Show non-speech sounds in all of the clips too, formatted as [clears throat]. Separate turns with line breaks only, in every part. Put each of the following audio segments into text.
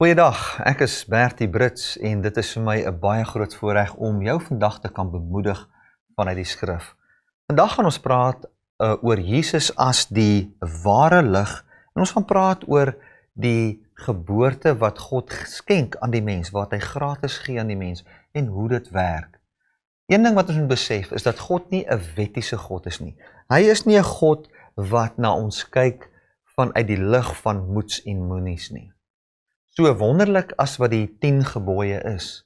Goeiedag, ek is Bertie Brits en dit is vir my 'n baie groot voorreg om jou vandag te kan bemoedig vanuit die skrif. Vandag gaan ons praat uh, oor Jesus as die ware lig en ons gaan praat oor die geboorte wat God skenk aan die mens, wat hy gratis gee aan die mens en hoe dit werk. Een ding wat ons moet besef is dat God nie 'n wettiese God is nie. Hy is nie 'n God wat na ons kyk vanuit die lig van moets en moenies nie. So wonderlik as wat die 10 gebooie is,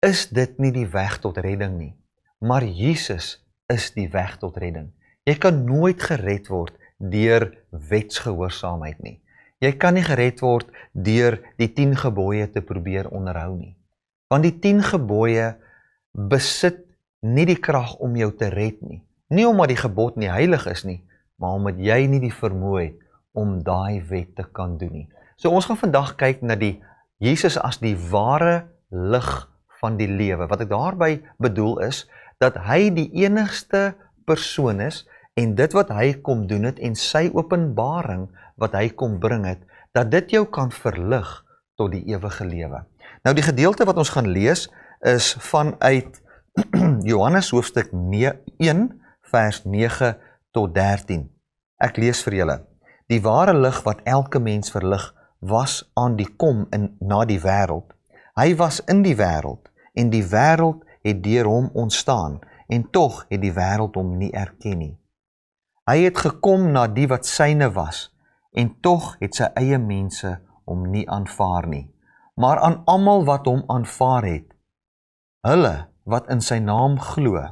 is dit nie die weg tot redding nie, maar Jesus is die weg tot redding. Jy kan nooit gered word deur wetsgehoorsaamheid nie. Jy kan nie gered word deur die 10 gebooie te probeer onderhou nie. Want die 10 gebooie besit nie die krag om jou te red nie. Nie omdat die gebod nie heilig is nie, maar omdat jy nie die vermoë het om daai wet te kan doen nie. So ons gaan vandag kyk na die Jesus as die ware lig van die lewe. Wat ek daarmee bedoel is dat hy die enigste persoon is en dit wat hy kom doen het en sy openbaring wat hy kom bring het, dat dit jou kan verlig tot die ewige lewe. Nou die gedeelte wat ons gaan lees is vanuit [clears throat] Johannes hoofstuk 1 vers 9 tot 13. Ek lees vir julle. Die ware lig wat elke mens verlig was aan die kom in na die wêreld. Hy was in die wêreld en die wêreld het deur hom ontstaan en tog het die wêreld hom nie erken nie. Hy het gekom na die wat syne was en tog het sy eie mense hom nie aanvaar nie. Maar aan almal wat hom aanvaar het, hulle wat in sy naam glo,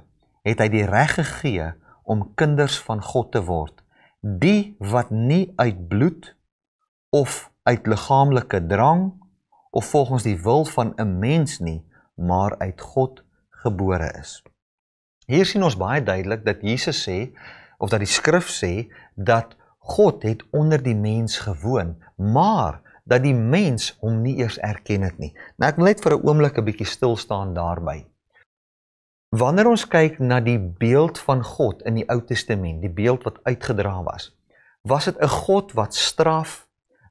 het hy die reg gegee om kinders van God te word. Die wat nie uit bloed of uit liggaamlike drang of volgens die wil van 'n mens nie, maar uit God gebore is. Hier sien ons baie duidelik dat Jesus sê of dat die skrif sê dat God het onder die mens gewoon, maar dat die mens hom nie eers erken het nie. Nou ek wil net vir 'n oomblik 'n bietjie stil staan daarby. Wanneer ons kyk na die beeld van God in die Ou Testament, die beeld wat uitgedra was, was dit 'n God wat straf,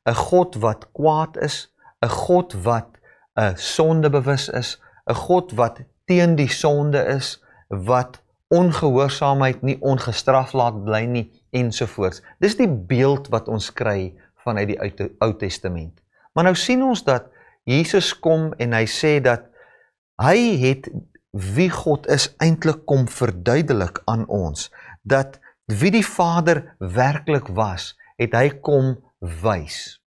'n God wat kwaad is, 'n God wat 'n sondebewus is, 'n God wat teen die sonde is, wat ongehoorsaamheid nie ongestraf laat bly nie ensovoorts. Dis die beeld wat ons kry vanuit die Ou Testament. Maar nou sien ons dat Jesus kom en hy sê dat hy het wie God is eintlik kom verduidelik aan ons dat wie die Vader werklik was, het hy kom wys.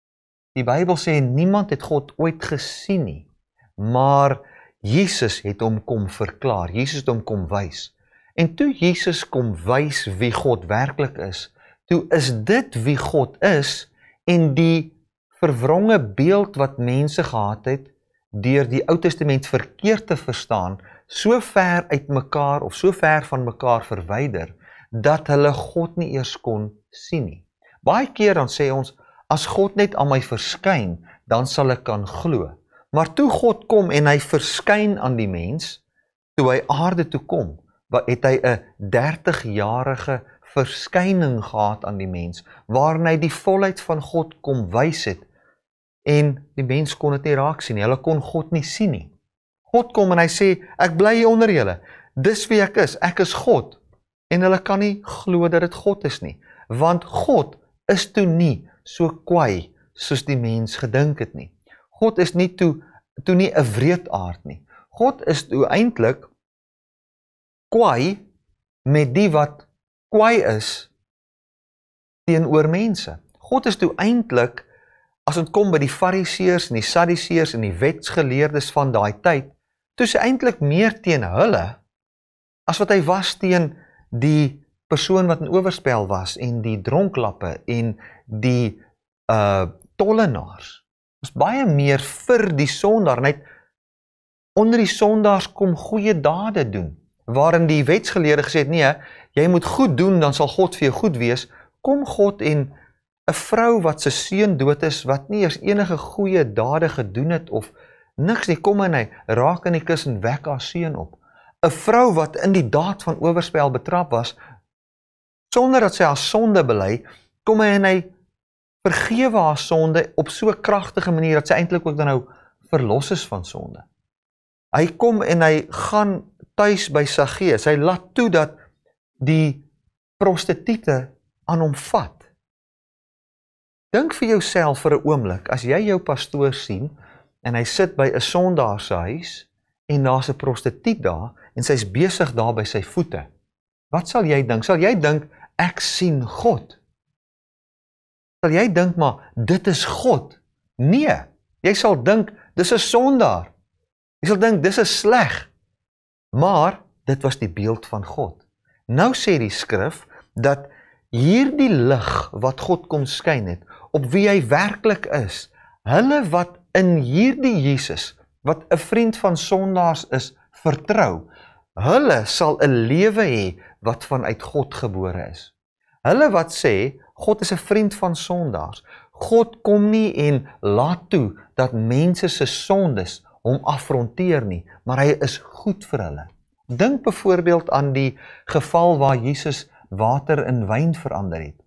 Die Bybel sê niemand het God ooit gesien nie, maar Jesus het hom kom verklaar. Jesus het hom kom wys. En toe Jesus kom wys wie God werklik is, toe is dit wie God is en die verwronge beeld wat mense gehad het deur die Ou Testament verkeerd te verstaan, so ver uitmekaar of so ver van mekaar verwyder dat hulle God nie eers kon sien nie. Baie keer dan sê ons as God net aan my verskyn, dan sal ek kan glo. Maar toe God kom en hy verskyn aan die mens, toe hy aarde toe kom, wat het hy 'n 30-jarige verskyning gehad aan die mens waarin hy die volheid van God kom wys het en die mens kon dit nie raak sien nie. Hulle kon God nie sien nie. God kom en hy sê ek bly hier onder julle. Dis wie ek is. Ek is God. En hulle kan nie glo dat dit God is nie, want God is toe nie so kwaai soos die mens gedink het nie. God is nie toe toe nie 'n wreedaard nie. God is toe eintlik kwaai met die wat kwaai is teenoor mense. God is toe eintlik as dit kom by die fariseërs en die sadiseërs en die wetsgeleerdes van daai tyd, toe is hy eintlik meer teen hulle as wat hy was teen die persoon wat in oorspel was en die dronklappe en die uh tollenaars. Was baie meer vir die sondaar net onder die sondaars kom goeie dade doen. Waarin die wetsgeleerde gesê het nee, jy moet goed doen dan sal God vir jou goed wees. Kom God en 'n vrou wat se seun dood is wat nie eers enige goeie dade gedoen het of niks nie kom en hy raak in die kus en wek haar seun op. 'n Vrou wat in die daad van oorspel betrap was sonder dat sy haar sonde bely, kom hy en hy vergewe haar sonde op so 'n kragtige manier dat sy eintlik ook dan nou verlos is van sonde. Hy kom en hy gaan tuis by Saggeus. Hy laat toe dat die prostituie aan hom vat. Dink vir jouself vir 'n oomblik, as jy jou pastoor sien en hy sit by 'n sondaar se huis en daar's 'n prostituut daar en sy's besig daar by sy voete. Wat sal jy dink? Sal jy dink ek sien God? Sal jy dink maar dit is God? Nee. Jy sal dink dis 'n sondaar. Jy sal dink dis 'n sleg. Maar dit was die beeld van God. Nou sê die skrif dat hierdie lig wat God kom skyn het op wie hy werklik is, hulle wat in hierdie Jesus wat 'n vriend van sondaars is, vertrou, hulle sal 'n lewe hê wat vanuit God gebore is. Hulle wat sê God is 'n vriend van sondaars. God kom nie en laat toe dat mense se sondes hom afronteer nie, maar hy is goed vir hulle. Dink byvoorbeeld aan die geval waar Jesus water in wyn verander het.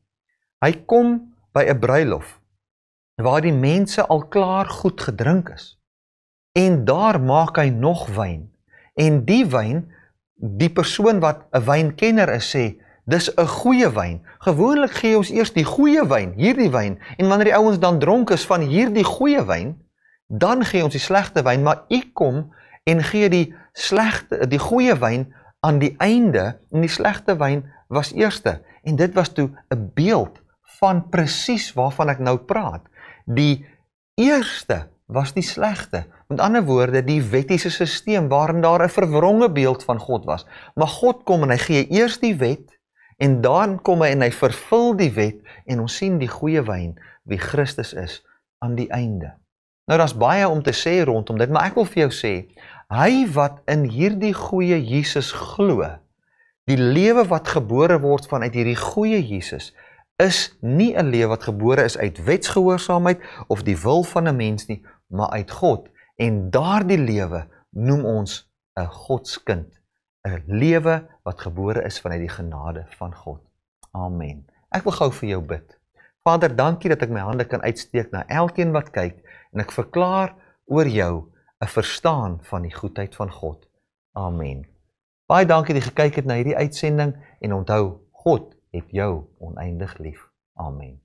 Hy kom by 'n bruilof waar die mense al klaar goed gedrink is. En daar maak hy nog wyn. En die wyn, die persoon wat 'n wynkenner is sê, dis 'n goeie wyn. Gewoonlik gee ons eers die goeie wyn, hierdie wyn, en wanneer die ouens dan dronk is van hierdie goeie wyn, dan gee ons die slegte wyn, maar u kom en gee die slegte die goeie wyn aan die einde en die slegte wyn was eerste. En dit was toe 'n beeld van presies waarvan ek nou praat. Die eerste was die slegte. Met ander woorde, die wettiese stelsel waarin daar 'n verwronge beeld van God was. Maar God kom en hy gee eers die wet en dan kom hy en hy vervul die wet en ons sien die goeie wyn wie Christus is aan die einde. Nou daar's baie om te sê rondom dit, maar ek wil vir jou sê, hy wat in hierdie goeie Jesus glo, die lewe wat gebore word vanuit hierdie goeie Jesus, is nie 'n lewe wat gebore is uit wetsgehoorsaamheid of die wil van 'n mens nie, maar uit God. En daardie lewe noem ons 'n Godskind, 'n lewe wat gebore is vanuit die genade van God. Amen. Ek wil gou vir jou bid. Vader, dankie dat ek my hande kan uitsteek na elkeen wat kyk en ek verklaar oor jou 'n verstaan van die goedheid van God. Amen. Baie dankie dat jy gekyk het na hierdie uitsending en onthou God het jou oneindig lief. Amen.